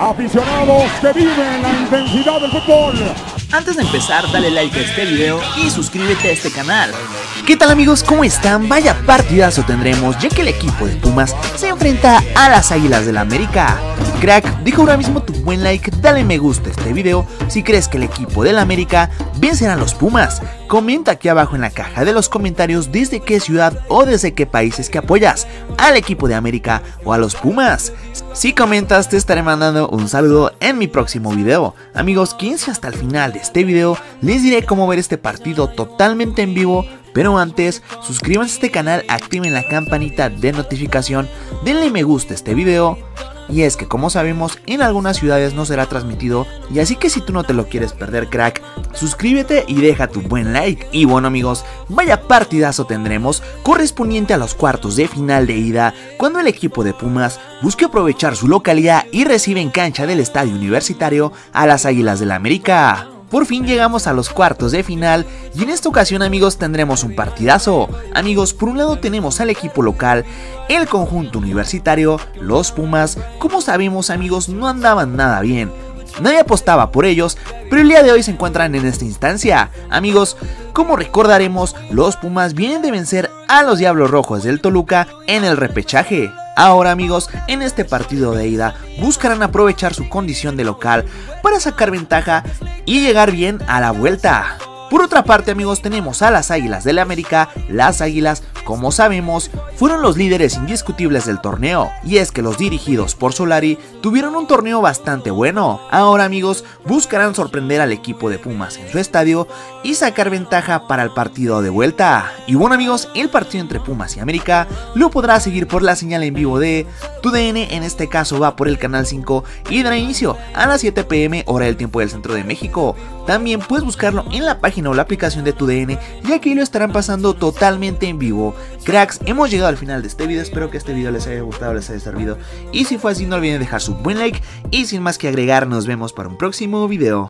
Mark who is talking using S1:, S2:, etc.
S1: Aficionados que viven la intensidad del fútbol.
S2: Antes de empezar, dale like a este video y suscríbete a este canal. ¿Qué tal amigos? ¿Cómo están? Vaya partidazo tendremos ya que el equipo de Pumas se enfrenta a las Águilas del la América. Crack, deja ahora mismo tu buen like, dale me gusta a este video si crees que el equipo del América vencerá a los Pumas. Comenta aquí abajo en la caja de los comentarios desde qué ciudad o desde qué países que apoyas, al equipo de América o a los Pumas. Si comentas te estaré mandando un saludo en mi próximo video. Amigos, quédense hasta el final de este video, les diré cómo ver este partido totalmente en vivo pero antes, suscríbanse a este canal, activen la campanita de notificación, denle me gusta a este video y es que como sabemos en algunas ciudades no será transmitido y así que si tú no te lo quieres perder crack, suscríbete y deja tu buen like. Y bueno amigos, vaya partidazo tendremos correspondiente a los cuartos de final de ida cuando el equipo de Pumas busque aprovechar su localidad y recibe en cancha del estadio universitario a las Águilas del la América. Por fin llegamos a los cuartos de final y en esta ocasión amigos tendremos un partidazo. Amigos, por un lado tenemos al equipo local, el conjunto universitario, los Pumas, como sabemos amigos no andaban nada bien. Nadie apostaba por ellos, pero el día de hoy se encuentran en esta instancia. Amigos, como recordaremos, los Pumas vienen de vencer a los Diablos Rojos del Toluca en el repechaje. Ahora amigos, en este partido de ida buscarán aprovechar su condición de local para sacar ventaja y llegar bien a la vuelta. Por otra parte amigos tenemos a las Águilas del la América, las Águilas como sabemos, fueron los líderes indiscutibles del torneo, y es que los dirigidos por Solari tuvieron un torneo bastante bueno. Ahora amigos, buscarán sorprender al equipo de Pumas en su estadio y sacar ventaja para el partido de vuelta. Y bueno amigos, el partido entre Pumas y América lo podrá seguir por la señal en vivo de TUDN, en este caso va por el canal 5 y dará inicio a las 7 pm hora del tiempo del centro de México. También puedes buscarlo en la página o la aplicación de TUDN, ya que lo estarán pasando totalmente en vivo Cracks, hemos llegado al final de este video, espero que este video les haya gustado, les haya servido. Y si fue así no olviden dejar su buen like y sin más que agregar nos vemos para un próximo video.